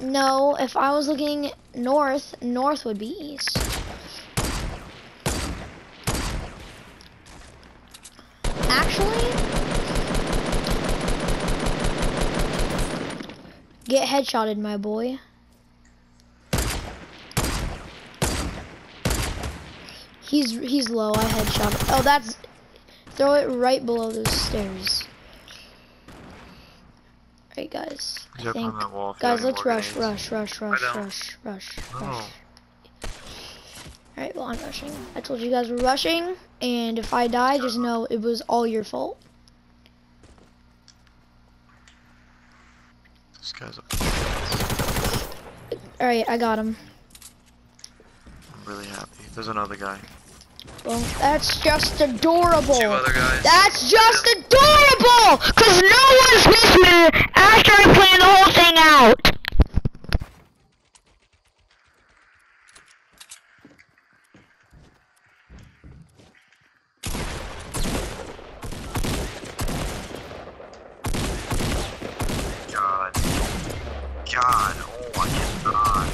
No, if I was looking north, north would be east. Actually, get headshotted, my boy. He's he's low. I headshot. Oh, that's throw it right below those stairs. Alright, guys. I think on that wall. if you Guys, let's rush, rush, rush, rush, rush, oh. rush, rush. Alright, well, I'm rushing. I told you guys we're rushing, and if I die, just know it was all your fault. This guy's. Alright, I got him. I'm really happy. There's another guy. Well, that's just adorable. Two other guys. That's just adorable! Cause no one's with me after I plan the whole thing out! God. God. Oh my god.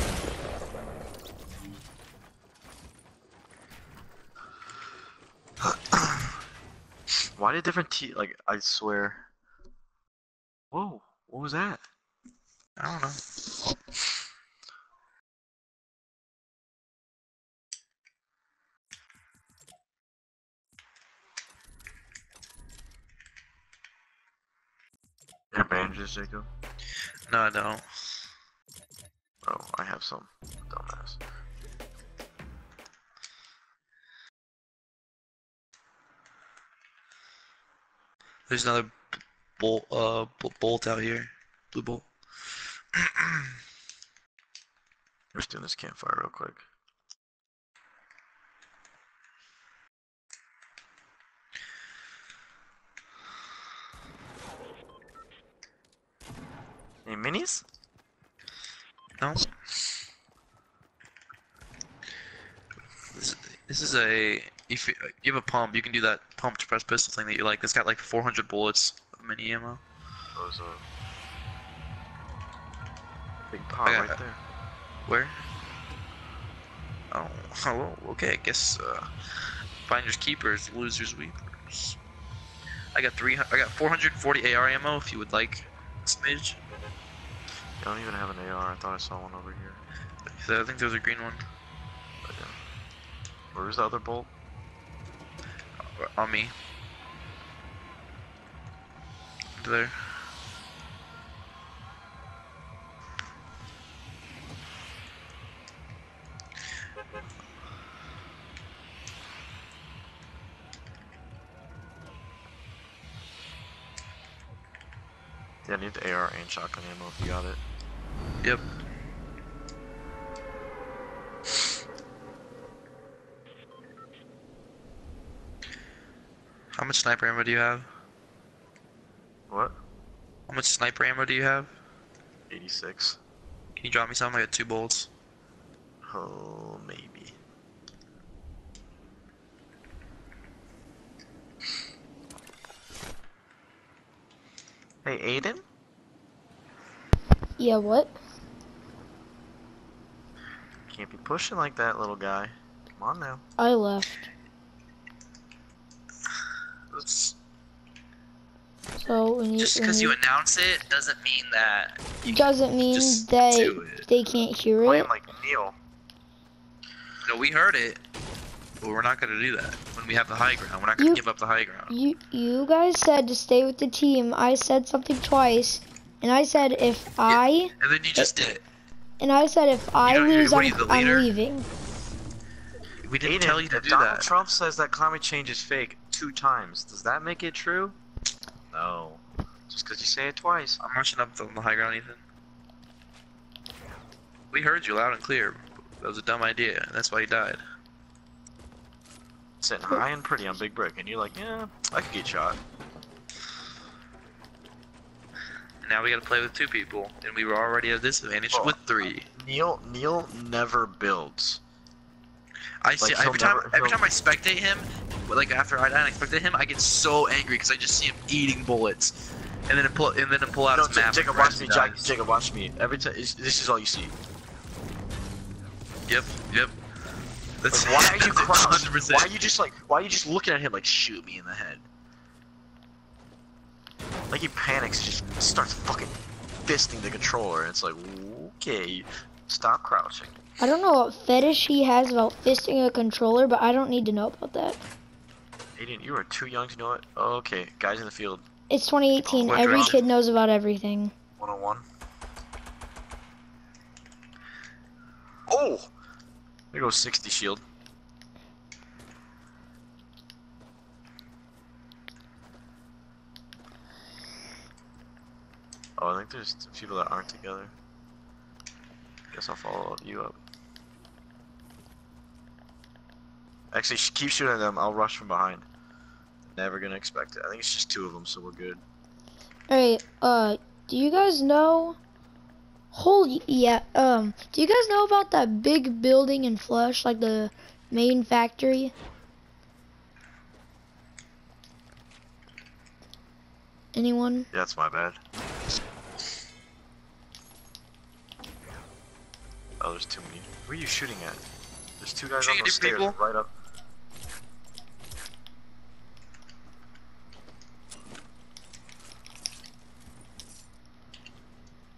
Why different te like I swear. Whoa, what was that? I don't know. You have bandages, Jacob? No, I don't. Oh, I have some. Dumbass. There's another bolt, uh, bolt out here. Blue bolt. We're just doing this campfire real quick. Any minis? No. This, this is a if you, you have a pump, you can do that pump to press pistol thing that you like. It's got like 400 bullets of mini ammo. Those uh big got- right there. Where? Oh, oh, okay. I guess uh, finders keepers, losers weepers. I got three. I got 440 AR ammo. If you would like, a smidge. I don't even have an AR. I thought I saw one over here. I think there's a green one Where's the other bolt? On me. There. Yeah, I need the AR and shotgun ammo if you got it. Yep. How much sniper ammo do you have? What? How much sniper ammo do you have? 86. Can you drop me some? I got two bolts. Oh, maybe. Hey, Aiden? Yeah, what? Can't be pushing like that, little guy. Come on now. I left. Let's, So when you just because you you, announce it doesn't mean that you doesn't mean just they do they can't hear I it. am like Neil. No, we heard it, but we're not gonna do that when we have the high ground. We're not gonna You- give up the high ground. You you guys said to stay with the team. I said something twice, and I said if I And then you just did it. and I said if I don't- lose, I'm, I'm leaving. We didn't Aiden, tell you to if do Donald that. Trump says that climate change is fake two times, does that make it true? No. Just because you say it twice. I'm rushing up on the high ground, Ethan. We heard you loud and clear. That was a dumb idea, and that's why he died. Sitting high and pretty on Big Brick, and you're like, yeah, I could get shot. And now we gotta play with two people, and we were already at a disadvantage Well, with three. Neil Neil never builds. I see like, he'll every time. never- every time I spectate him, like after I die and I spectate him, I get so angry because I just see him eating bullets. and then pull and then pull out No, his map. Jacob, watch me. Jack. Jacob, watch me. Every time, this is all you see. Yep, yep. That's Like, why are you crouched? Why are you just like? Why are you just looking at him like shoot me in the head? Like he panics, and just starts fucking fisting the controller, and it's like, okay, stop crouching. I don't know what fetish he has about fisting a controller, but I don't need to know about that. Aiden, you are too young to know it. Oh, okay, guys in the field, It's 2018. Oh, Every kid knows about everything. 101. Oh, there goes 60 shield. Oh, I think there's people that aren't together. Guess I'll follow you up. Actually, sh- keep shooting at them. I'll rush from behind. Never gonna expect it. I think it's just two of them, so we're good. Alright, uh, do you guys know? Holy, yeah, um, do you guys know about that big building in Flush, like the main factory? Anyone? Yeah, that's my bad. Oh, there's too many. Where are you shooting at? There's two guys on the at stairs people? right up.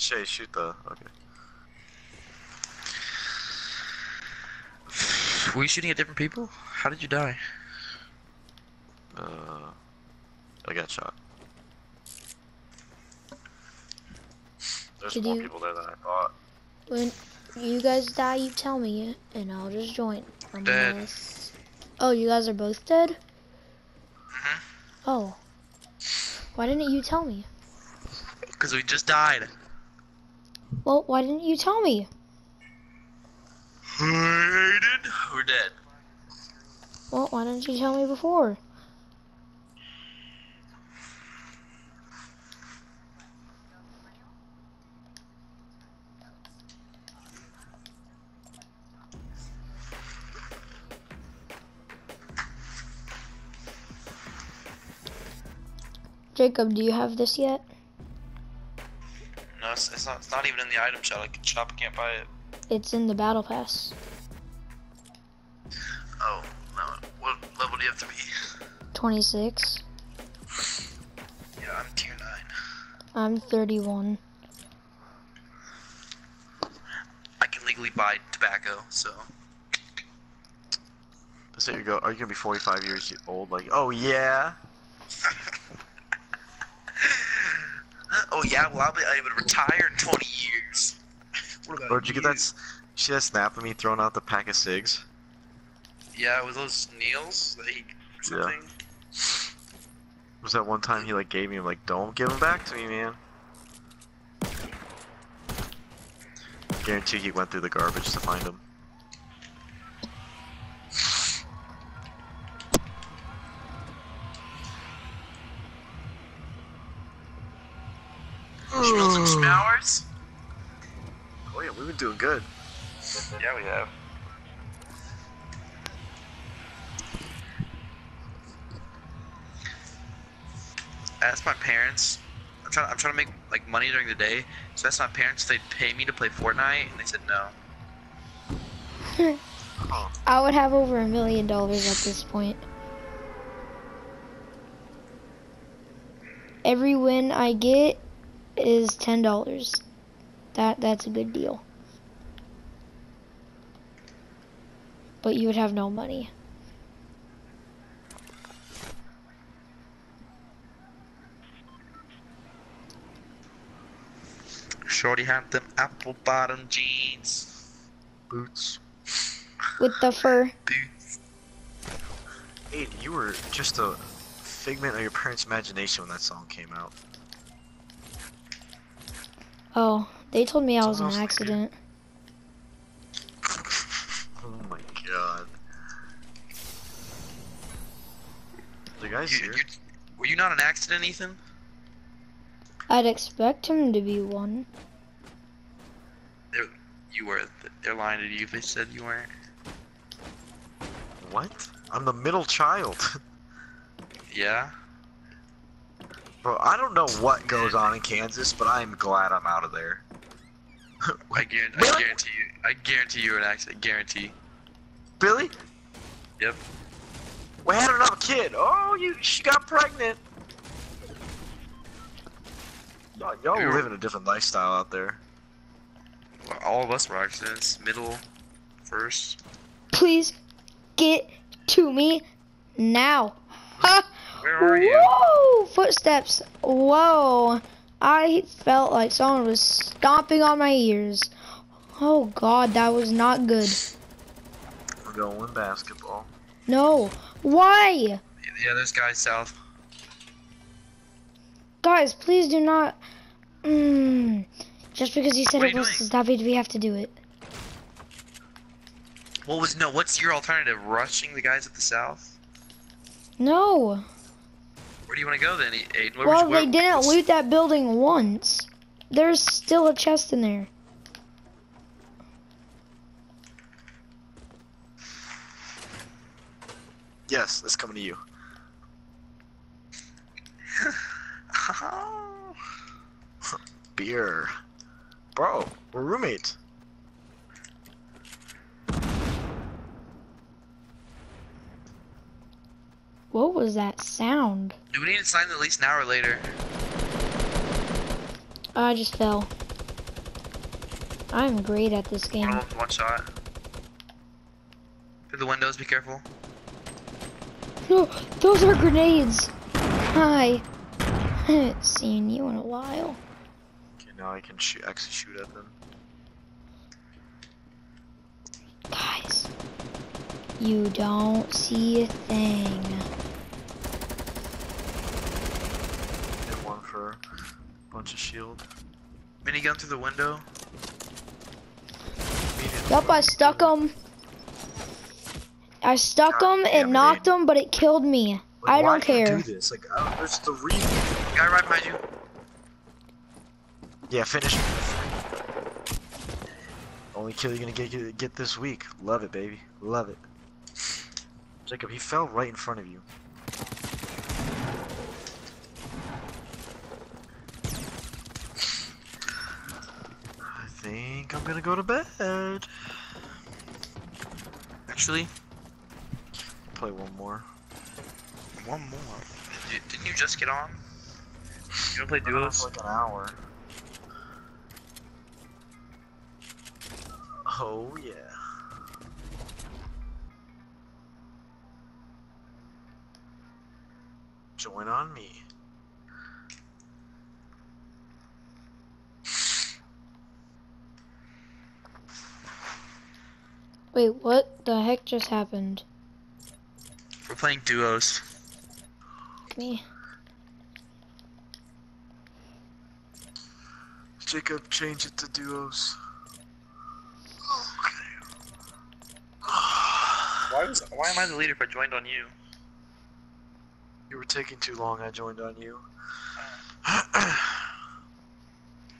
Shay, shoot the. Okay. Were you shooting at different people? How did you die? Uh, I got shot. There's Did more you- people there than I thought. When you guys die, you tell me, and I'll just join. I'm Dead. gonna Oh, you guys are both dead? Mhm. Oh. Why didn't you tell me? Because we just died. Well, why didn't you tell me? Hayden, we're dead. Well, why didn't you tell me before? Jacob, do you have this yet? No, it's, it's not. It's not even in the item shop. I can shop. I can't buy it. It's in the battle pass. Oh no. What level do you have to be? 26. Yeah, I'm tier nine. I'm 31. I can legally buy tobacco, so. So you go. Are you gonna be 45 years old? Like, oh yeah. oh yeah, well I'll be able to retire in 20 years. What about Or did you get that? s- you See that snap of me throwing out the pack of cigs? Yeah, with those Neils that he or Yeah. Was that one time he like gave me? I'm like, don't give them back to me, man. Guarantee he went through the garbage to find them. Smell some hmm. smowers? Oh yeah, we've been doing good. Yeah, we have. I asked my parents. I'm trying. I'm trying to make like money during the day. So I asked my parents if they'd pay me to play Fortnite, and they said no. I would have over a million dollars at this point. Every win I get is ten dollars. That that's a good deal. But you would have no money. Shorty had them apple bottom jeans. Boots. With the fur. Boots. Aiden, you were just a figment of your parents' imagination when that song came out. Oh, they told me I was an Someone else like you. accident. oh my god. The guy's You, here. you, were you not an accident, Ethan? I'd expect him to be one. You were. They're lying to you. They said you weren't. What? I'm the middle child. Yeah. Bro, I don't know what goes on in Kansas, but I am glad I'm out of there. I guarantee, I Really? guarantee you. I guarantee you an accident. Guarantee. Billy? Yep. We had another kid. Oh, you she got pregnant. Y'all, y'all You're- living a different lifestyle out there. Well, All of us were accidents. Middle, first. Please get to me now. Ha! Where are you? Whoa! Footsteps. Whoa. I felt like someone was stomping on my ears. Oh god, that was not good. We're going basketball. No. Why? Yeah, there's guys south. Guys, please do not. Mm, just because you said What it was doing? David, we have to do it. What was no? What's your alternative? Rushing the guys at the south? No. Where do you want to go then, Aiden? Where Well, would you, where, they didn't what's- loot that building once. There's still a chest in there. Yes, that's coming to you. Beer. Bro, we're roommates. What was that sound? Do we need to sign at least an hour later? I just fell. I'm great at this game. One, of them, one shot. Through the windows, be careful. No, those are grenades. Hi. I haven't seen you in a while. Okay, now I can shoot, actually shoot at them. Guys, you don't see a thing. Hit one for a bunch of shield. Minigun through the window. Yup, I stuck him. I stuck God him, it knocked him, but it killed me. Like, I don't care. do this? Like, uh, there's three. Guy right behind you. Yeah, finish. Only kill you're gonna get get this week. Love it, baby. Love it. Jacob, he fell right in front of you. I think I'm gonna go to bed. Actually, Play one more. one more. Did- Didn't you just get on? You wanna play duos? for like an hour. Oh yeah. Join on me. Wait, what the heck just happened? We're playing duos. Me. Jacob, change it to duos. Why was Why am I the leader if I joined on you? You were taking too long. I joined on you.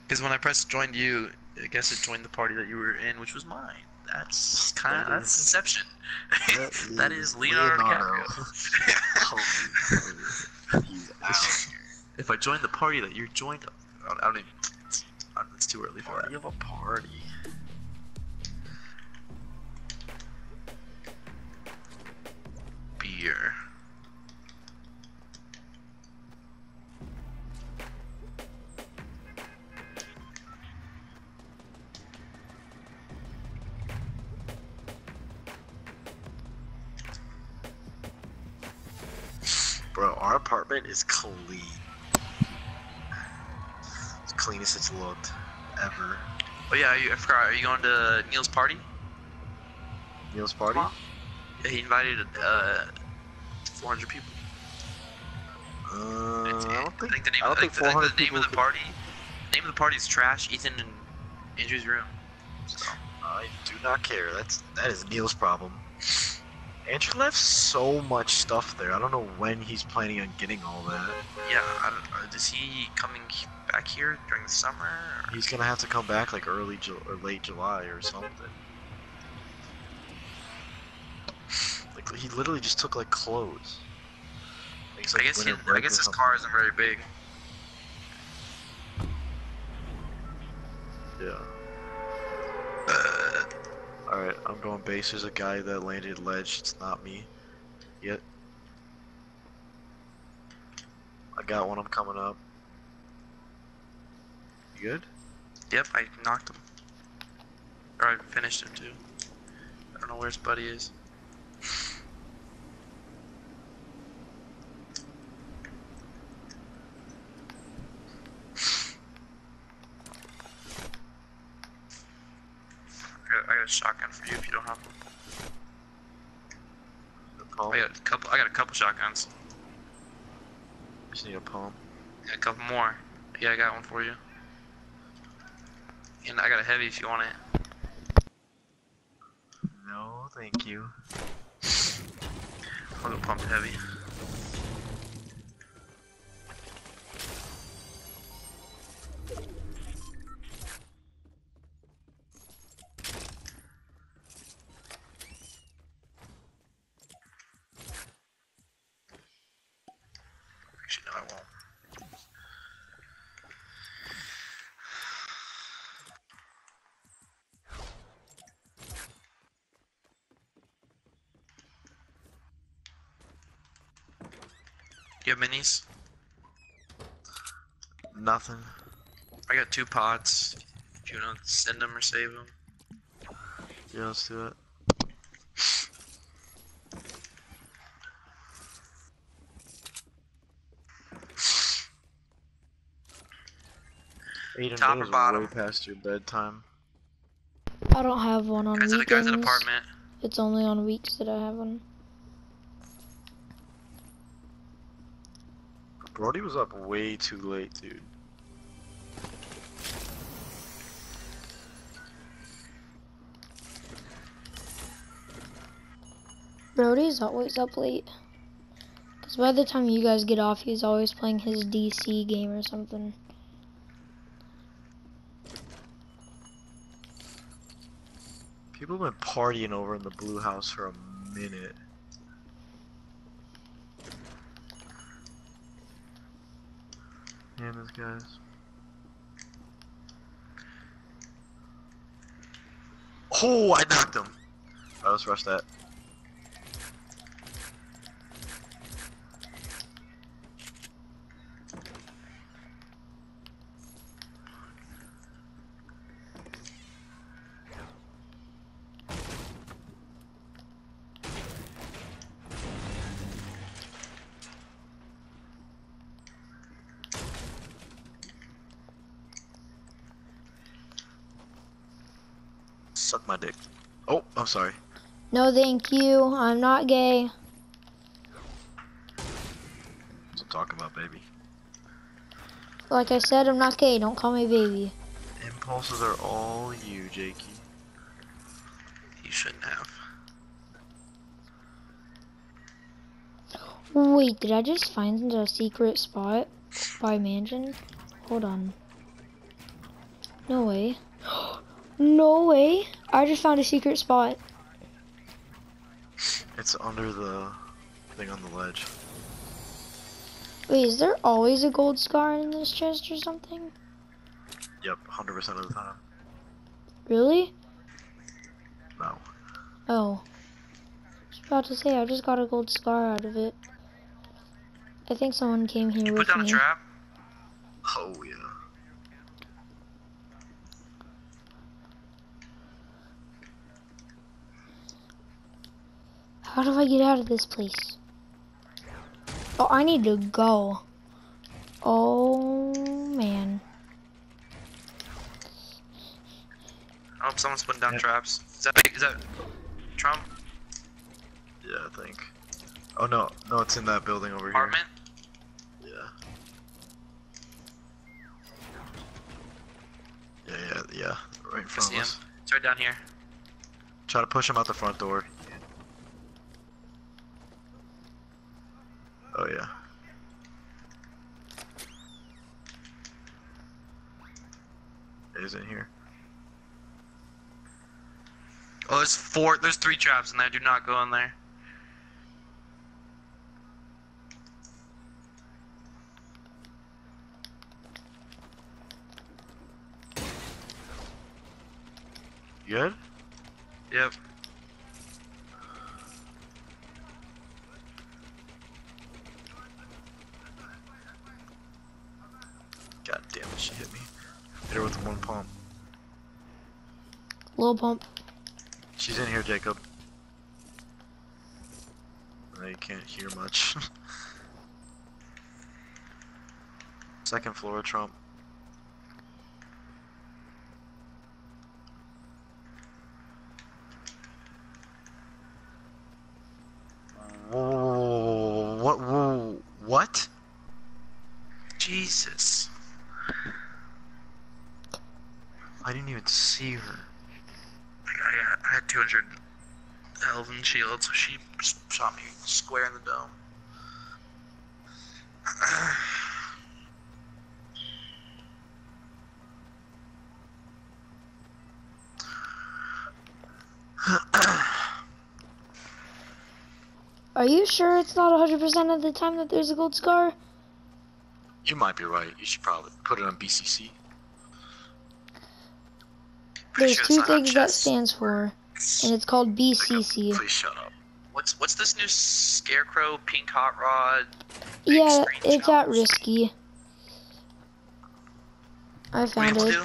Because when I pressed joined you, I guess it joined the party that you were in, which was mine. That's kind of That that's is- Inception. That that is is Leonardo, Leonardo. DiCaprio. you out. if I join the party that you're joined, I don't, I don't even. I don't- It's too early for Party that. of a party. Beer. Our is clean. It's cleanest it's looked ever. Oh yeah, you, I forgot. Are you going to Neil's party? Neil's party? Yeah, he invited uh 400 people. Uh, It's- I don't think. think the name, I I don't think, think the, I 400 think the name of the people- party, name of the party is Trash, Ethan, and Andrew's room. So, I do not care. That's that is Neil's problem. Andrew left so much stuff there. I don't know when he's planning on getting all that. Yeah, I don't, uh, is he coming back here during the summer? Or? He's gonna have to come back like early Ju or late July or something. like he literally just took like clothes. Like, I guess he, I guess his car isn't very big. Yeah. Alright, I'm going base. There's a guy that landed ledge. It's not me. Yet. I got one. I'm coming up. You good? yep, I knocked him. Or I finished him too. I don't know where his buddy is. I got, I got a shotgun for you if you don't have one. The palm. I got a couple. I a couple shotguns. Just need a palm. Yeah, a couple more. Yeah, I got one for you. And I got a heavy if you want it. No, thank you. I'll go pump heavy. Minis? Nothing. I got two pots. If you want to send them or save them. Yeah, let's do it. Aiden, Top that or is bottom? way past your bedtime. I don't have one on Guys at, guys weekends. at apartment. It's only on weeks that I have one. Brody was up way too late, dude. Brody's always up late. Cause by the time you guys get off, he's always playing his DC game or something. People have been partying over in the blue house for a minute. Those guys. Oh, I knocked him. Alright, let's rush that. Suck my dick. Oh, I'm sorry. No, thank you. I'm not gay. That's what I'm talking about, baby. Like I said, I'm not gay. Don't call me baby. Impulses are all you, Jakey. You shouldn't have. Wait, did I just find a secret spot by mansion? Hold on. No way. No way. I just found a secret spot. It's under the thing on the ledge. Wait, is there always a gold scar in this chest or something? Yep, 100% of the time. Really? No. Oh. I was about to say, I just got a gold scar out of it. I think someone came here You with put down me. a trap? Oh, yeah. How do I get out of this place? Oh, I need to go. Oh, man. Oh, someone's putting down Yeah. traps. Is that, is that Trump Yeah, I think. Oh, no. No, it's in that building over apartment? here. Yeah. Yeah, yeah, yeah. Right in I front see of him. us. It's right down here. Try to push him out the front door. Oh, yeah. He's in here. Oh, there's four. There's three traps in there. Do not go in there. You good? Yep. God damn it, she hit me. Hit her with one pump. Low pump. She's in here, Jacob. I can't hear much. Second floor, Trump. Whoa, what? Whoa, what? Jesus. I didn't even see her. I, had 200 Elven shield, so she s- shot me square in the dome. Are you sure it's not 100% of the time that there's a gold scar? You might be right. You should probably put it on BCC. There's two things that stands for, and it's called BCC. Please shut up. What's what's this new scarecrow pink hot rod? Yeah, it's at risky. I found it.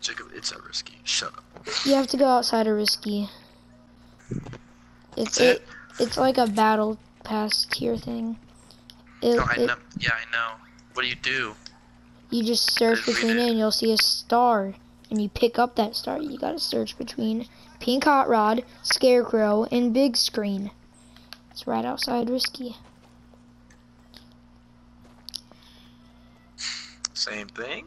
Jacob, it's a risky. Shut up. You have to go outside of risky. It's it? it. It's like a battle pass tier thing. It, No, I it- know. Yeah, I know. What do you do? you just search between it and you'll see a star, and you pick up that star. You gotta search between pink hot rod, scarecrow, and big screen. It's right outside risky. Same thing.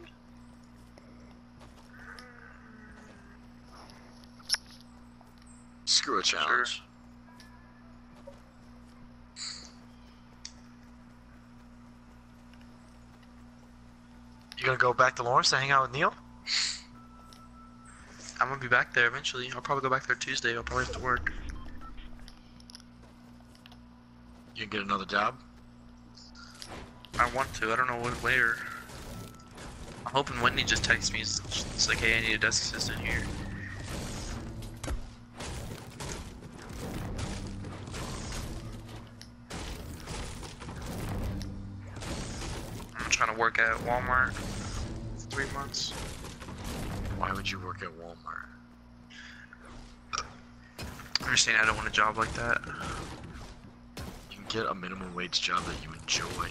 Screw a challenge. You gonna go back to Lawrence to hang out with Neil? I'm gonna be back there eventually. I'll probably go back there Tuesday. I'll probably have to work. You can get another job. I want to. I don't know what where. I'm hoping Wendy just texts me. It's, it's like, hey, I need a desk assistant here. I'm trying to work at Walmart for three months. Why would you work at Walmart? Just saying I don't want a job like that. You can get a minimum wage job that you enjoy.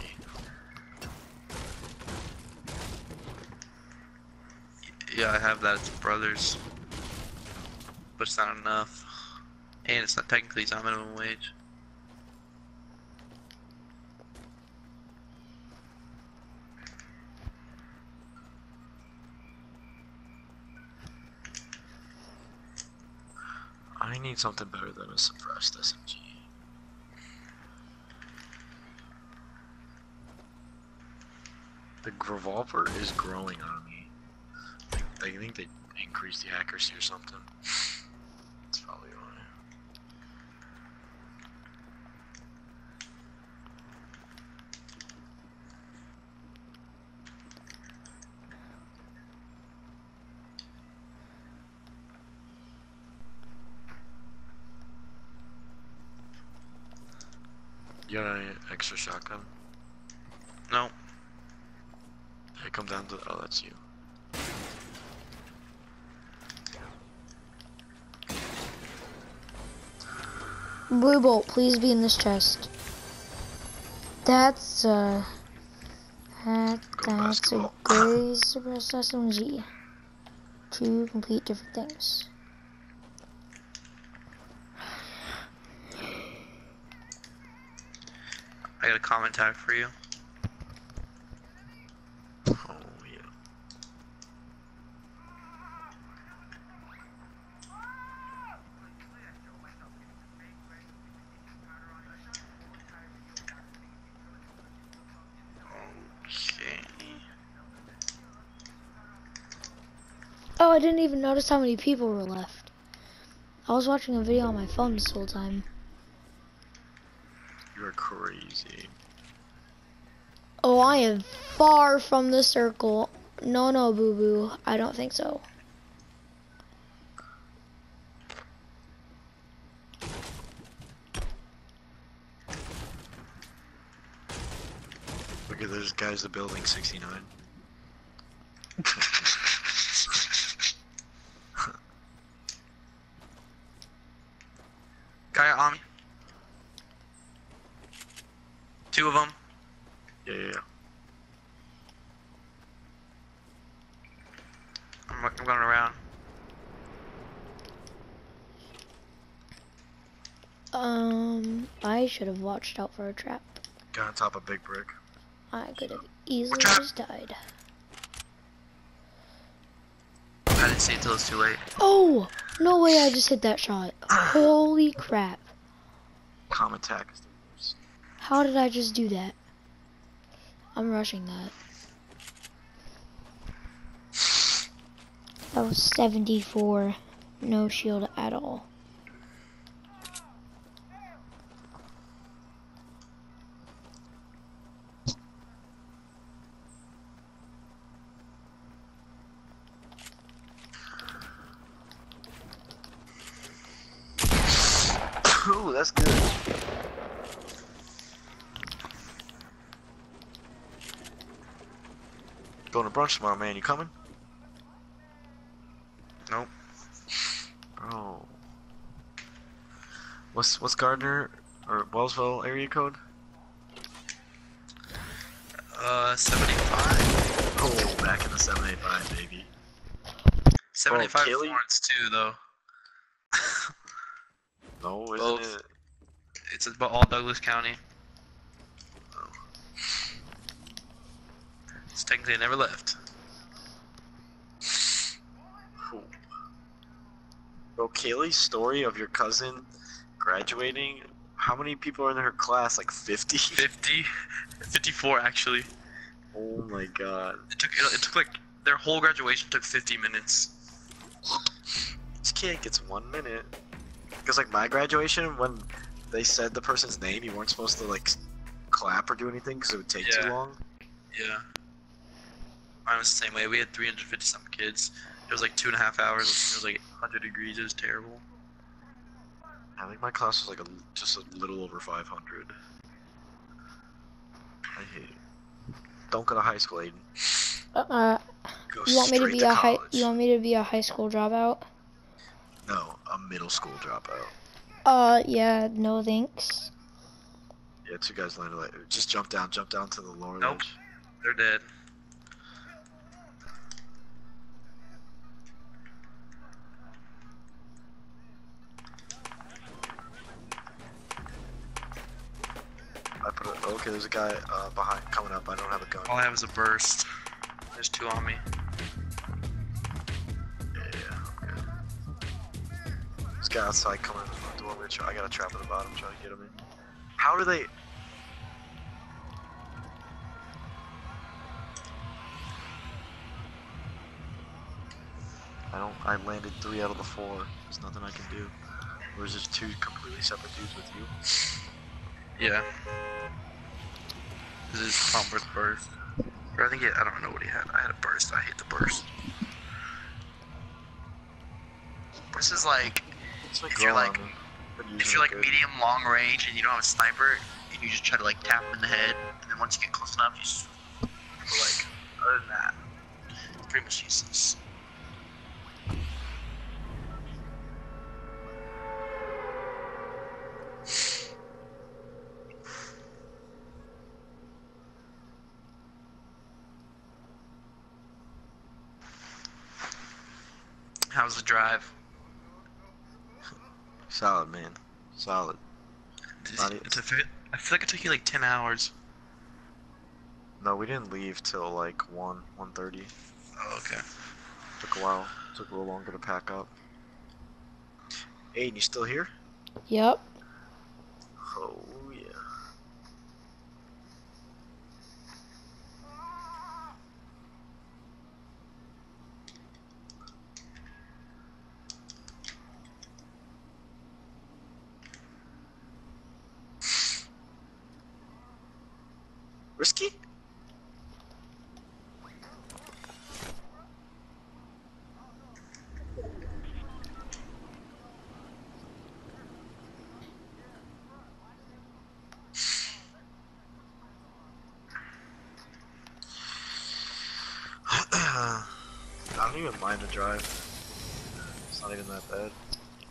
Yeah, I have that. It's brothers, but it's not enough, and it's not technically it's not minimum wage. I need something better than a suppressed SMG. The revolver is growing on me. I think they increased the accuracy or something. That's probably why. You got any extra shotgun? No, Hey, come down to. Oh, that's you. Blue bolt, please be in this chest. That's uh, that, Go that's a basketball. gray suppressed SMG. Two complete different things. I got a comment tag for you. Oh yeah. Okay. Oh, I didn't even notice how many people were left. I was watching a video on my phone this whole time easy. Oh, I am far from the circle. No, no, boo-boo. I don't think so. Look at those guys, the building 69. Should have watched out for a trap. Got on top of big brick. I could have easily just died. I didn't see it until it's too late. Oh, no way! I just hit that shot. Holy crap! Calm attack is the worst. How did I just do that? I'm rushing that. That was 74. No shield at all. Ooh, that's good. Going to brunch tomorrow, man. You coming? Nope. Oh. What's what's Gardner or Wellsville area code? Uh, 75. Oh, back in the 785, baby. 75 Kelly? Florence too, though. No, isn't Both. it? It's about all Douglas County. It's technically never left. Cool. Bro, Kaylee's story of your cousin graduating. How many people are in her class? Like 50? 50, 54 actually. Oh my god. It took it, it took like their whole graduation took 50 minutes. This kid gets one minute. Because like my graduation, when they said the person's name, you weren't supposed to like clap or do anything because it would take too long. Yeah. Mine was the same way. We had 350 some kids. It was like two and a half hours. It was like 100 degrees. It was terrible. I think my class was like a, just a little over 500. I hate it. Don't go to high school, Aiden. Uh, Go you want me to straight be a high? You want me to be a high school dropout? No, a middle school dropout. Uh, yeah, no thanks. Yeah, two guys landed like just jump down, jump down to the lower Nope. ledge. They're dead. I put it. Okay, there's a guy uh, behind coming up. I don't have a gun. All I have is a burst. There's two on me. Outside coming in the front door. I got a trap at the bottom. Trying to get him in. How do they? I don't. I landed three out of the four. There's nothing I can do. Or is this two completely separate dudes with you? Yeah. This is Palmer's burst. Or I think he, I don't know what he had. I had a burst. I hate the burst. This is like Like If you're like- on me. Been if you're like medium long range and you don't have a sniper and you just try to like tap him in the head and then once you get close enough you just but like other than that it's pretty much useless. How's the drive? Solid, man. Solid. Not It's a, I feel like it took you like 10 hours. No, we didn't leave till like one, one thirty. Oh, okay. Took a while. Took a little longer to pack up. Aiden, you still here? Yep. Oh yeah. Risky? Even mind the drive. It's not even that bad.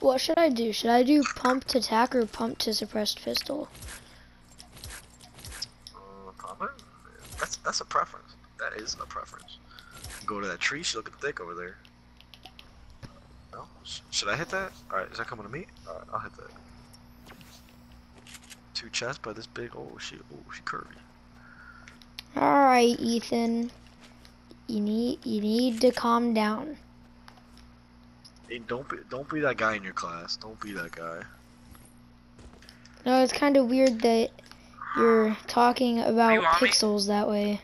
What should I do? Should I do pump to attack or pump to suppressed pistol? Uh. That's that's a preference. That is a preference. Go to that tree. She's looking thick over there. No. Should I hit that? All right. Is that coming to me? All right. I'll hit that. Two chests by this big. Oh shit. Oh she curvy. All right, Ethan. You need you need to calm down. Hey, don't be don't be that guy in your class. Don't be that guy. No, it's kind of weird that you're talking about you on me? pixels that way.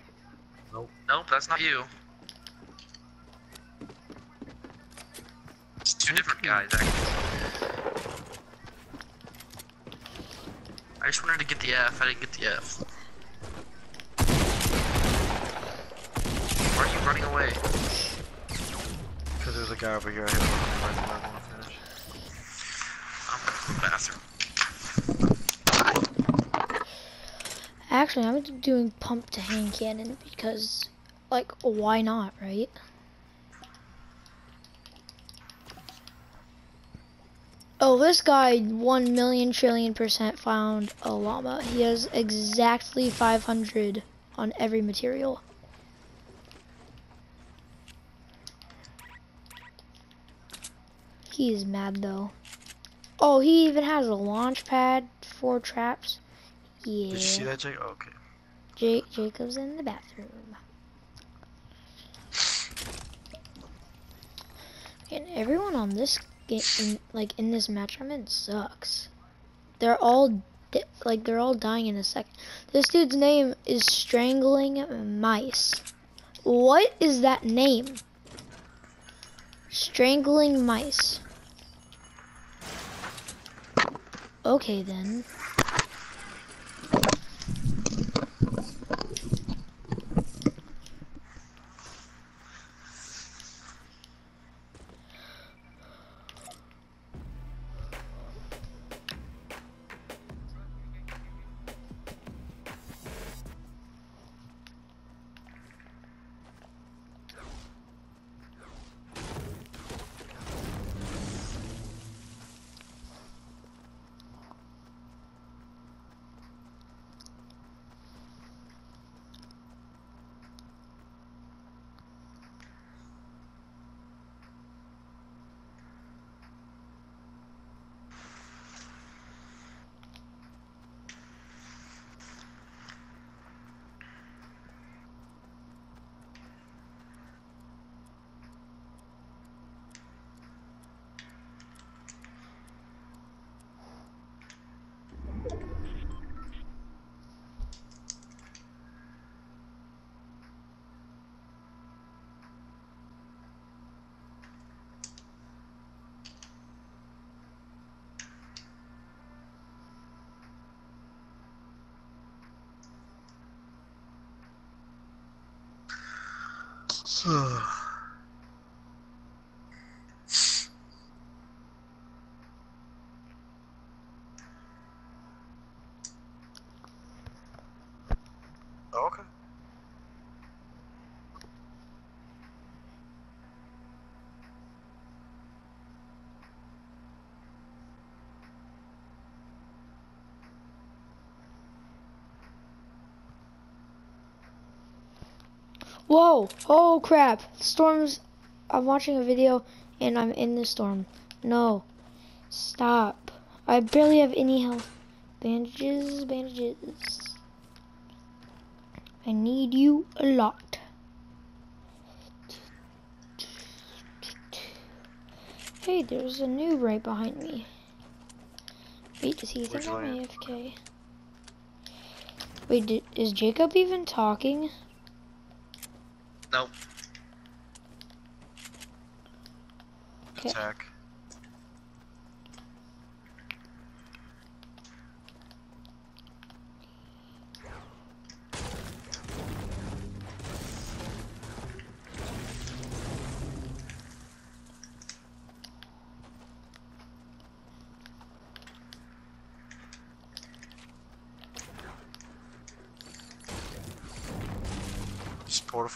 Nope, that's not you. It's two different guys, actually. I just wanted to get the F. I didn't get the F. Why are you running away? Cause there's a guy over here. I right when I want to finish. I'm going to the bathroom. Actually, I'm doing pump to hand cannon because, like, why not, right? Oh, this guy, one million trillion percent found a llama. He has exactly 500 on every material. He is mad though. Oh, he even has a launch pad for traps. Yeah. Did you see that, Jake? Oh, okay. Jake Jacob's in the bathroom. And everyone on this game, in, like in this match I'm in, sucks. They're all di- like they're all dying in a second. This dude's name is Strangling Mice. What is that name? Strangling Mice. Okay then. Whoa! Oh crap! Storms. I'm watching a video and I'm in the storm. No. Stop. I barely have any health. Bandages, bandages. I need you a lot. Hey, there's a noob right behind me. Wait, does he think I'm? AFK? Wait, di- is Jacob even talking? Nope. Okay. Attack.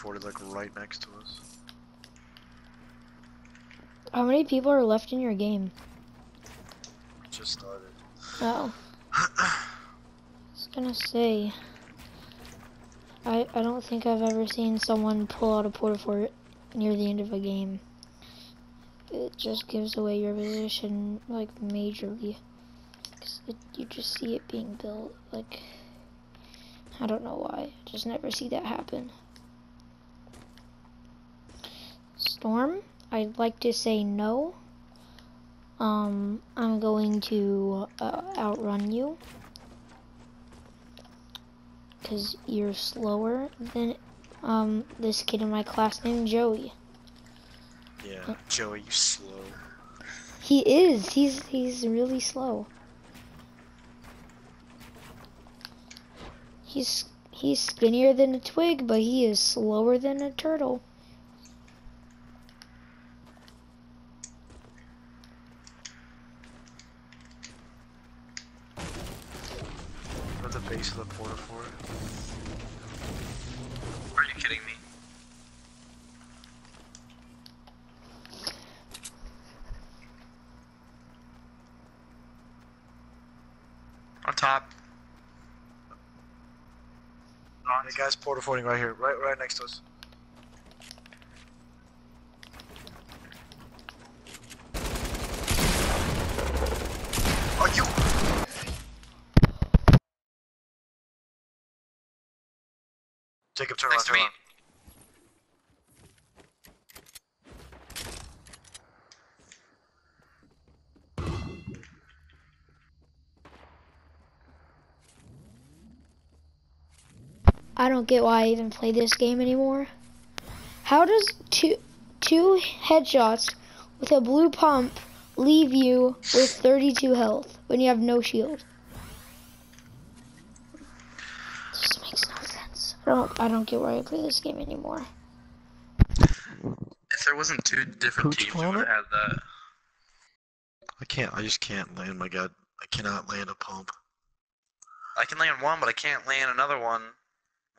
This porta fort is like right next to us. How many people are left in your game? Just started. Oh. I was gonna say. I, I don't think I've ever seen someone pull out a porta fort near the end of a game. It just gives away your position, like, majorly. 'Cause it, you just see it being built, like, I don't know why. I just never see that happen. Storm, I'd like to say no. Um, I'm going to uh, outrun you. Because you're slower than um, this kid in my class named Joey. Yeah, Joey, you slow. He is. He's he's really slow. He's he's skinnier than a twig, but he is slower than a turtle. At the base of the porta fort. Are you kidding me? On top. Hey guys, porta forting right here, right, right next to us. Are you? Jacob, turn Next around, turn around. I don't get why I even play this game anymore. How does two two headshots with a blue pump leave you with 32 health when you have no shield? This makes no sense. I don't I don't get why I play this game anymore. If there wasn't two different Pooch teams, we would have planet? had that. I can't, I just can't land, my god. I cannot land a pump. I can land one, but I can't land another one.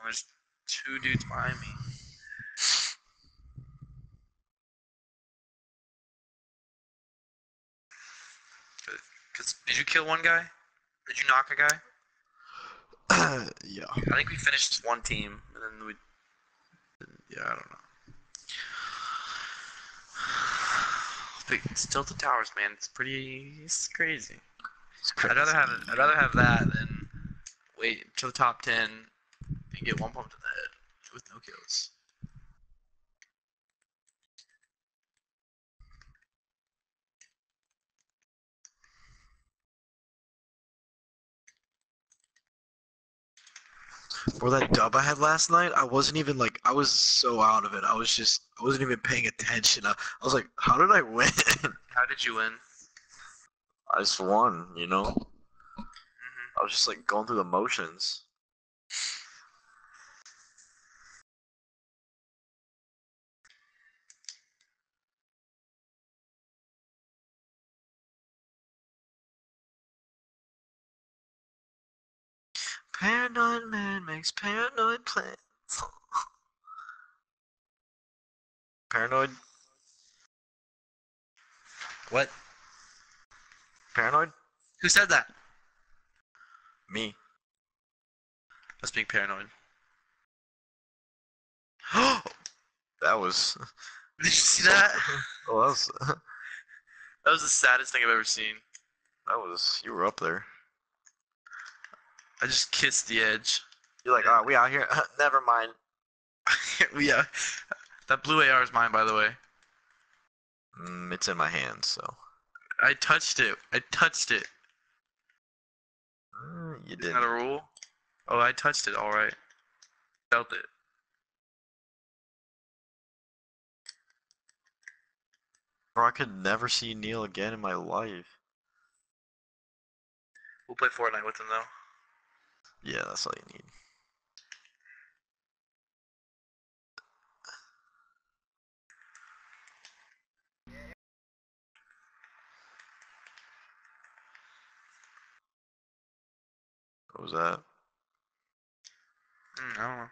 There's two dudes behind me. Cause did you kill one guy? Did you knock a guy? yeah. I think we finished one team, and then we. Yeah, I don't know. But it's Tilted Towers, man. It's pretty. It's crazy. It's I'd rather have. I'd rather have that than wait to the top ten and get one pump to the head with no kills. For that dub I had last night, I wasn't even like, I was so out of it. I was just, I wasn't even paying attention. I, I was like, how did I win? How did you win? I just won, you know? hmm I was just like going through the motions. Paranoid man makes paranoid plans. paranoid? What? Paranoid? Who said that? Me. That's being paranoid. That was. Did you see that? Oh, that was. That was the saddest thing I've ever seen. That was. You were up there. I just kissed the edge. You're like, ah, we out here. Never mind. yeah. That blue AR is mine, by the way. Mm, it's in my hand, so. I touched it. I touched it. Mm, you Isn't that a rule? Oh, I touched it. All right. Felt it. Bro, I could never see Neil again in my life. We'll play Fortnite with him though. Yeah, that's all you need. What was that? Mm, I don't know.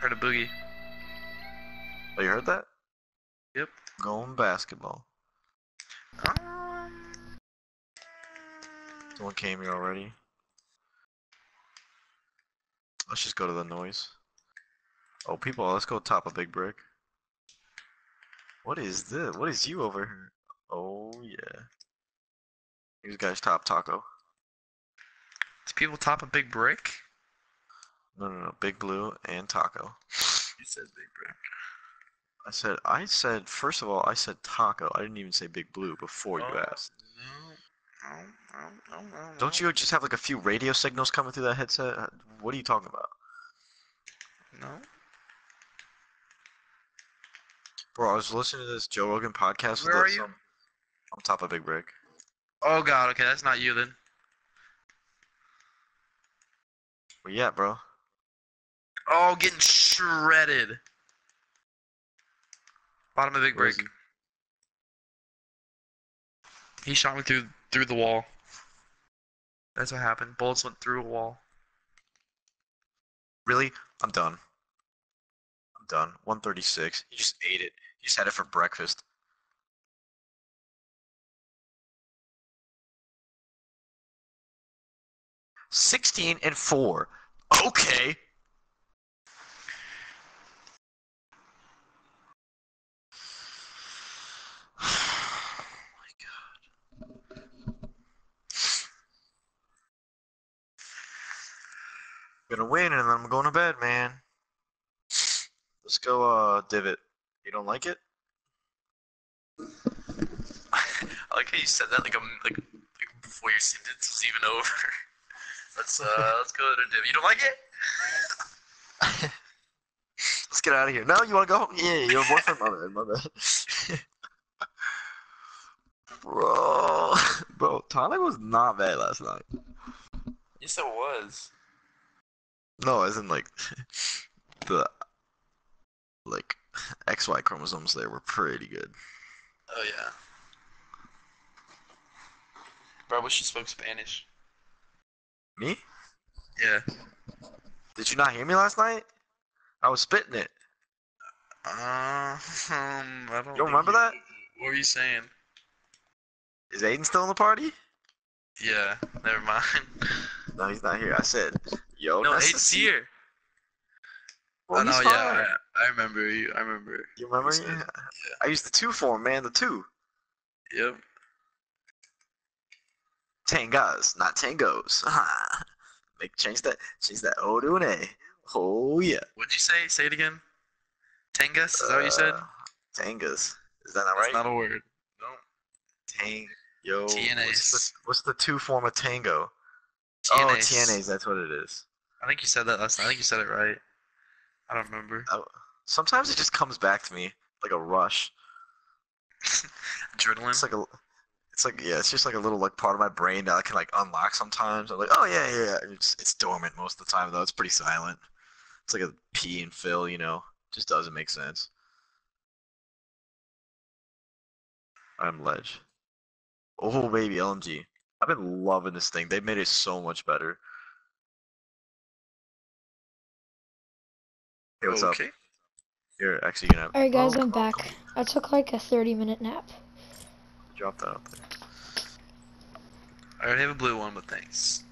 Heard a boogie. Oh, you heard that? Yep. Going basketball. Um, Someone came here already. Let's just go to the noise. Oh, people, let's go top a big brick. What is this? What is you over here? Oh, yeah. These guys top taco. do people top a big brick? No, no, no. Big blue and taco. You said big brick. I said, I said, first of all, I said taco. I didn't even say big blue before you Oh, asked. No, no, no, no, no, Don't you just have like a few radio signals coming through that headset? Uh, What are you talking about? No. Bro, I was listening to this Joe Rogan podcast. Where with are you? um, on top of Big Brick. Oh god, okay, that's not you then. Where you at, bro? Oh, getting shredded. Bottom of big Where brick. He shot me through through the wall. That's what happened. Bullets went through a wall. Really? I'm done. I'm done. 136. You just ate it. You just had it for breakfast. Sixteen and four. Okay. Gonna win and then I'm going to bed, man. Let's go uh divot. You don't like it? I like how you said that like a like, like before your sentence was even over. let's uh let's go to div. You don't like it? Let's get out of here. No, you wanna go home? Yeah, your boyfriend. My bad, my bad. Bro, bro, Tyler was not bad last night. Yes, it was. No, as in like the like XY chromosomes there were pretty good. Oh yeah. Bro, I wish you spoke Spanish. Me? Yeah. Did you not hear me last night? I was spitting it. Uh, um, I don't. You don't remember that? What were you saying? Is Aiden still in the party? Yeah. Never mind. No, he's not here. I said, yo, no, that's the Aiden's se- here. Well, oh no, he's yeah. I, I remember you. I remember. You remember? said- Yeah. I used the two form, man. The two. Yep. Tangas, not tangos. Make change that change that O to an A. Oh yeah. What'd you say? Say it again. Tengus? Is that what you said? Uh, Tangas. Is that not That's right? not a word. No. Tang. Yo. What's the, what's the two form of tango? Oh, TNAs. TNAs. That's what it is. I think you said that last night. I think you said it right. I don't remember. Sometimes it just comes back to me like a rush. Adrenaline. It's like a. It's like yeah, it's just like a little like part of my brain that I can like unlock sometimes. I'm like, oh yeah, yeah, yeah. It's, it's dormant most of the time though. It's pretty silent. It's like a pee and fill, you know. Just doesn't make sense. I'm ledge. Oh baby, LMG. I've been loving this thing. They've made it so much better. Hey, what's up? okay. You're actually gonna have Alright guys, Oh, I'm come back. come I took like a 30 minute nap. Drop that up there. I already have a blue one, but thanks.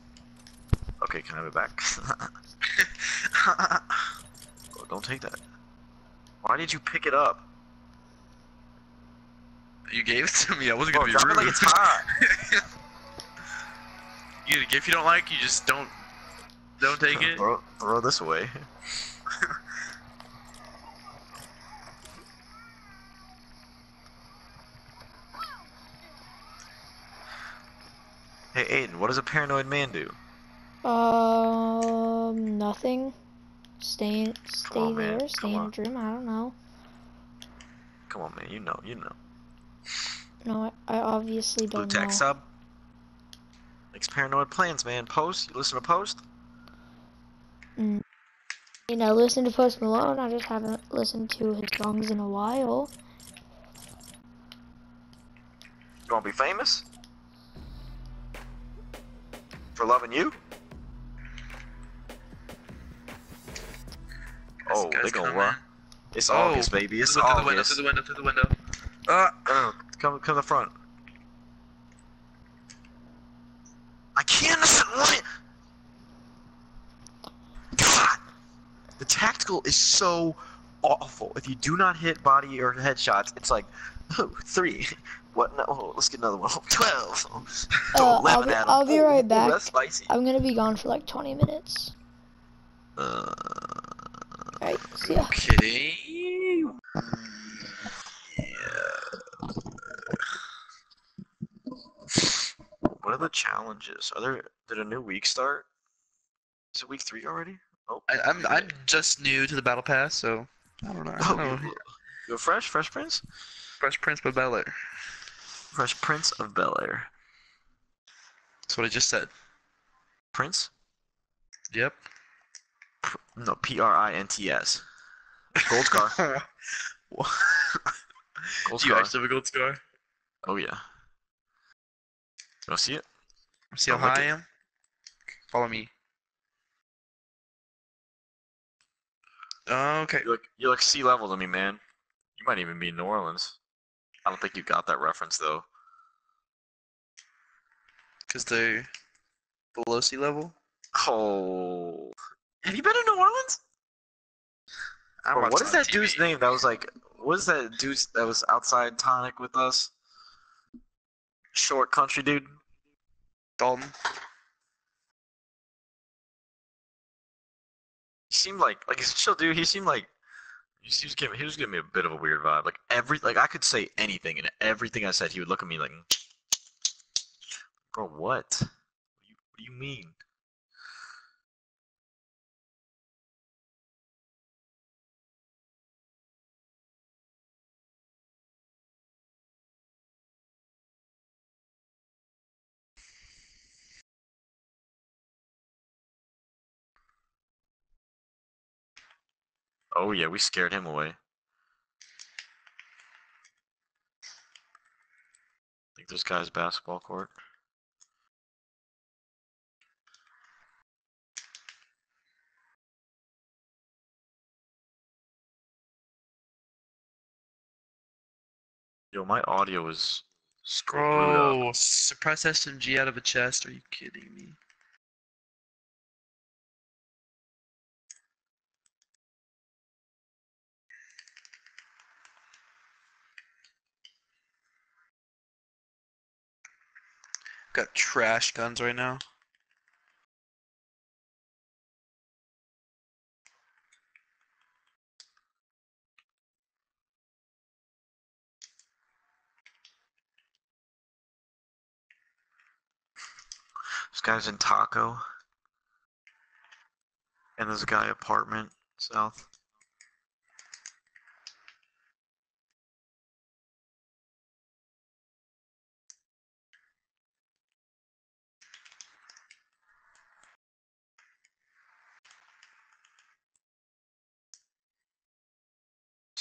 Okay, can I have it back? Oh, don't take that. Why did you pick it up? you gave it to me. I wasn't Bro, gonna oh, be rude. it like it's hot. you get a gift you don't like, you just don't don't take it. Throw, throw this away. Hey Aiden, what does a paranoid man do? Um, nothing. Stay, stay on, man. there, stay Come in on. the dream. I don't know. Come on, man, you know, you know. No, I, I obviously don't Blue tech know. sub. Makes paranoid plans, man. Post. You listen to Post? Mm. You know, listen to Post Malone. I just haven't listened to his songs in a while. You want to be famous? For loving you? Oh, they gonna run. It's Oh, August, baby. It's through the window, August. through the window, through the window. Uh, come, come to the front. I can't. What? God, the tactical is so awful. If you do not hit body or headshots, it's like oh, three. What? No, oh, let's get another one. Twelve. Oh, Uh, I'll be- at 'em. I'll be right oh, back. That's spicy. I'm gonna be gone for like 20 minutes. Uh, Alright, see ya. okay. what are the challenges? Are there? Did a new week start? Is it week three already? Oh, I, I'm I'm just new to the battle pass, so I don't know. Oh, I Oh, don't know. you, you're fresh, Fresh Prince, Fresh Prince of Bel Air. Fresh Prince of Bel Air. That's what I just said. Prince? Yep. Pr- no, P R I N T S. Gold scar. What? Gold Do you scar. actually have a gold scar? Oh yeah. You wanna see it? See how Oh, high I am? Follow me. Oh, okay. You look, you look sea level to me, man. You might even be in New Orleans. I don't think you got that reference though. Because they're below sea level. Oh. Have you been in New Orleans? I'm Bro, what watching is that dude's name that was like what is that dude that was outside tonic with us? Short country dude? Dalton. Seemed like like chill dude. He seemed like he was giving he was giving me a bit of a weird vibe. Like every like I could say anything and everything I said he would look at me like Bro, what? What do you, what do you mean? Oh yeah, we scared him away. I think this guy's basketball court. Yo, my audio is screwed up. Bro, suppress SMG out of a chest. Are you kidding me? Got trash guns right now. This guy's in Taco. And this guy apartment south.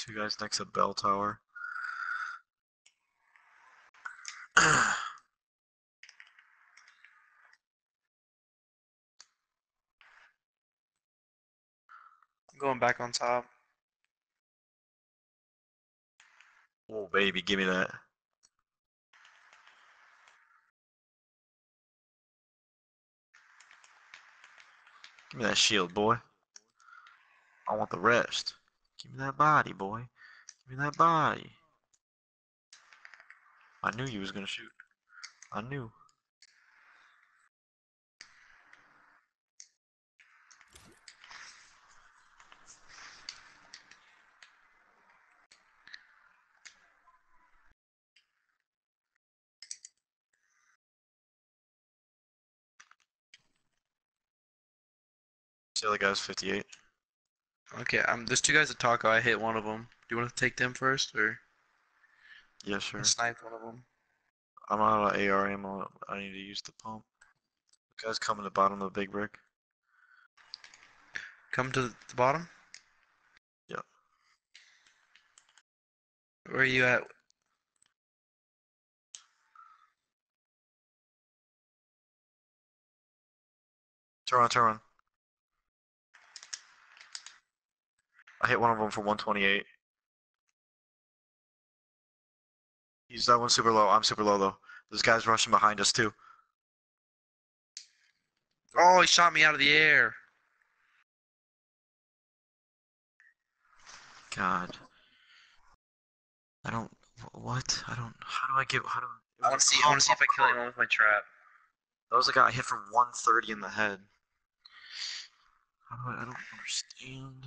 Two guys next to bell tower. Going back on top. oh baby, give me that. Give me that shield, boy. I want the rest. Give me that body, boy. Give me that body. I knew you was gonna shoot. I knew. The guy's 58. Okay, um, there's two guys at Taco. I hit one of them. Do you want to take them first, or Yeah, sure. I sniped one of them? I'm out of AR ammo. I need to use the pump. The guy's coming to the bottom of the big brick. Come to the bottom. Yep. Where are you at? Turn on, turn on. I hit one of them for 128. He's that one super low. I'm super low though. This guy's rushing behind us too. Oh, he shot me out of the air. God. I don't. What? I don't. How do I get? How do? I want to see. I want to see if I kill anyone with my trap. That was the guy I hit for 130 in the head. How do I? I don't understand.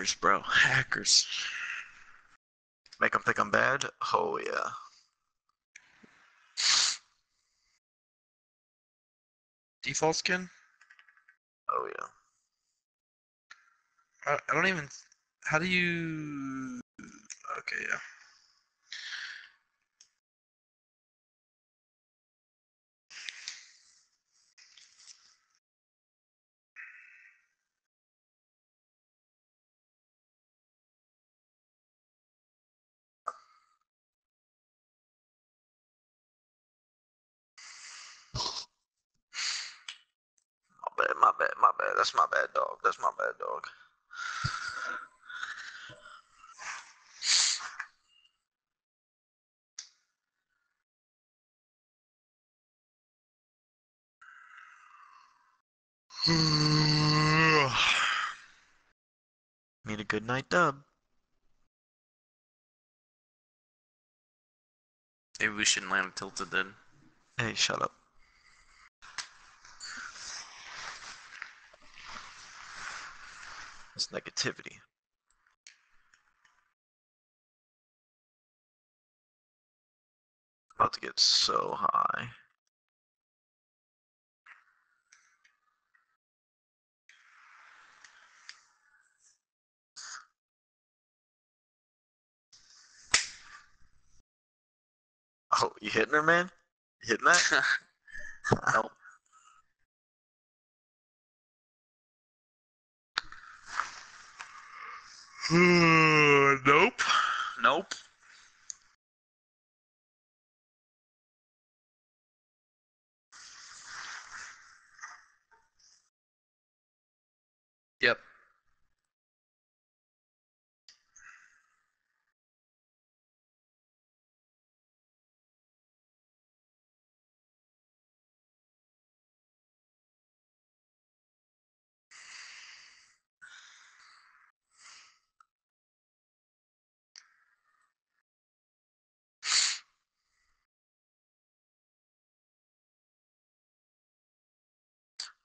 Hackers, bro. Hackers. Make them think I'm bad? Oh yeah. Default skin? Oh yeah. I, I don't even. How do you? Okay, yeah. Bad, my bad, my bad. That's my bad dog. That's my bad dog. Need a good night dub. Maybe we shouldn't land tilted then. Hey, shut up. It's negativity. About to get so high. Oh, you hitting her, man? You hitting that? nope. Nope. Yep.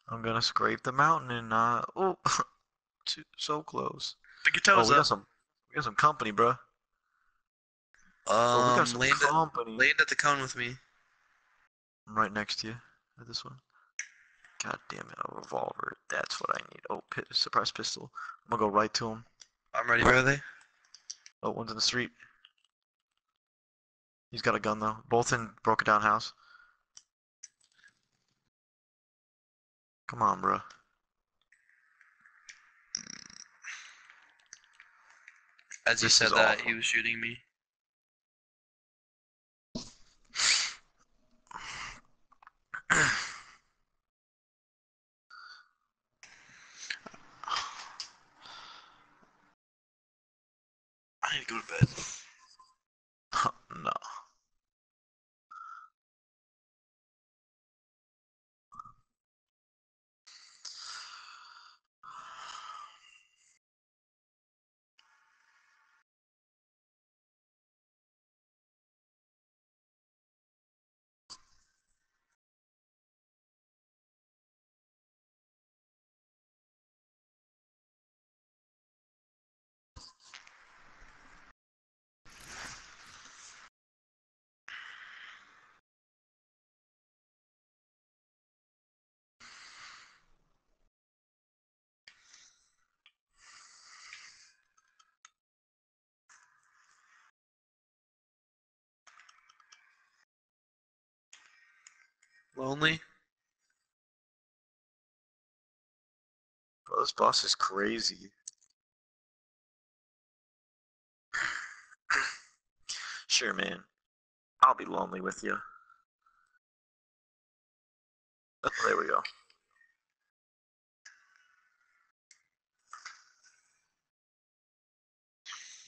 I'm gonna scrape the mountain and uh oh, too, so close. Stick your Oh, toes we got some, we got some company, bruh. Oh, we got Um, some land at, company. land at the cone with me. I'm right next to you. At this one. God damn it, a revolver. That's what I need. Oh, pit, suppressed pistol. I'm gonna go right to him. I'm ready. Where are they? Oh, one's in the street. He's got a gun though. Both in broken down house. Come on, bro. As you This said that, awful. he was shooting me. I need to go to bed. no. Lonely. Bro, this boss is crazy. sure, man. I'll be lonely with you. Oh, there we go.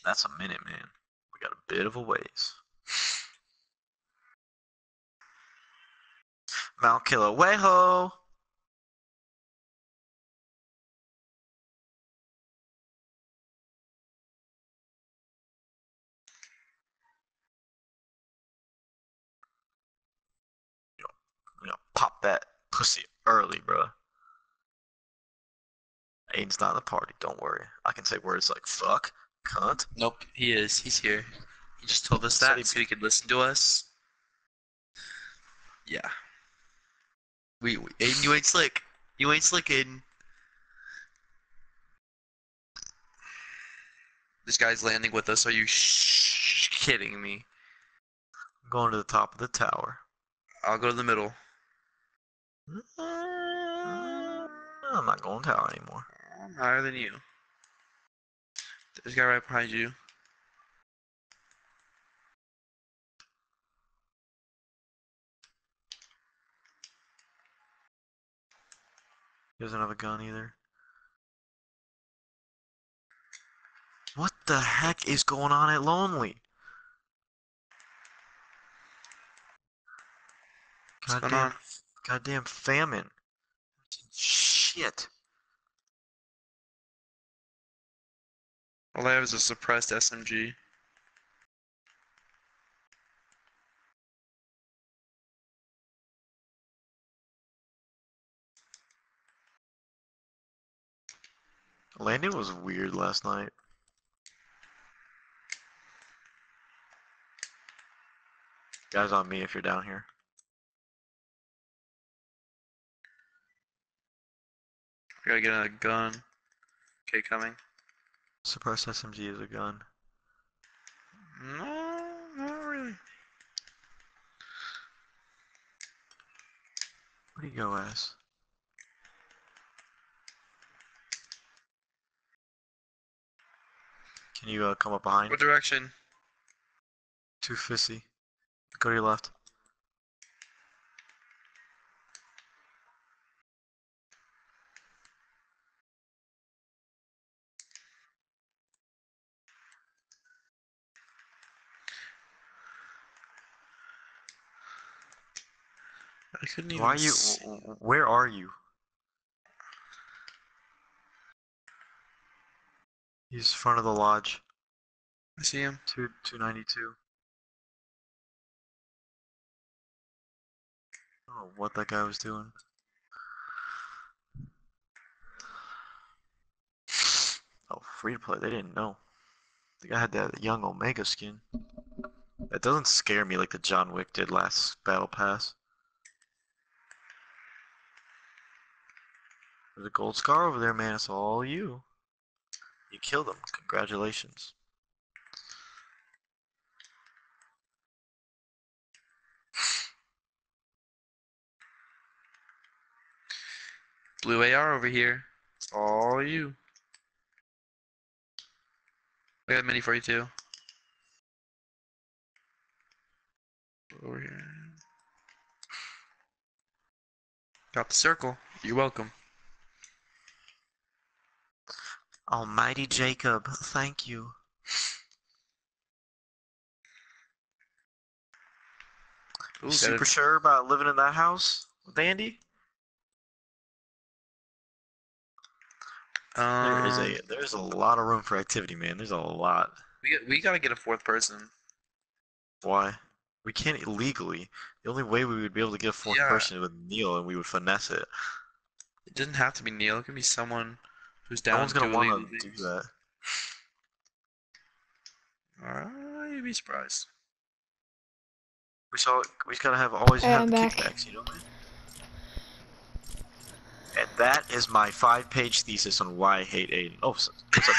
That's a minute, man. We got a bit of a ways. Mount Kilauea. Pop that pussy early, bro. Aiden's not in the party. Don't worry. I can say words like fuck, cunt. Nope, he is. He's here. He just told us that so he could listen to us. Yeah. We, we Aiden, you ain't slick. You ain't slick, Aiden. This guy's landing with us. Are you sh- kidding me? I'm going to the top of the tower. I'll go to the middle. Uh, I'm not going tower anymore. I'm higher than you. There's a guy right behind you. He doesn't have a gun either. What the heck is going on at Lonely? What's Goddamn, goddamn famine. Shit. All I have is a suppressed SMG. Landing was weird last night. Guys on me if you're down here. I gotta get a gun. Okay, coming. Suppress SMG is a gun. No, not really. Where do you go, ass? Can you uh, come up behind? What direction? Too fissy. Go to your left. I couldn't even Why are you? see. w- w- Where are you? He's front of the lodge. I see him. Two two ninety two. I don't know what that guy was doing. Oh, free to play. They didn't know. The guy had that young Omega skin. That doesn't scare me like the John Wick did last Battle Pass. There's a gold scar over there, man. It's all you. You killed him. Congratulations. Blue AR over here. It's all you. I got a mini for you too. Over here. Got the circle. You're welcome. Almighty Jacob, thank you. Ooh, You super sure about living in that house with Andy? There is um, a there's a lot of room for activity, man. There's a lot. We, got- we gotta get a fourth person. Why? We can't illegally. The only way we would be able to get a fourth Yeah. person is with Neil, and we would finesse it. It doesn't have to be Neil. It could be someone who's No down one's gonna want to do that. Uh, you'd be surprised. We saw. We just gotta have always Alright, have I'm the back. kickbacks, you know. Man? And that is my five-page thesis on why I hate Aiden. Oh, so- what's up,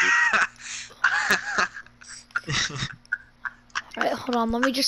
dude? Alright, hold on. Let me just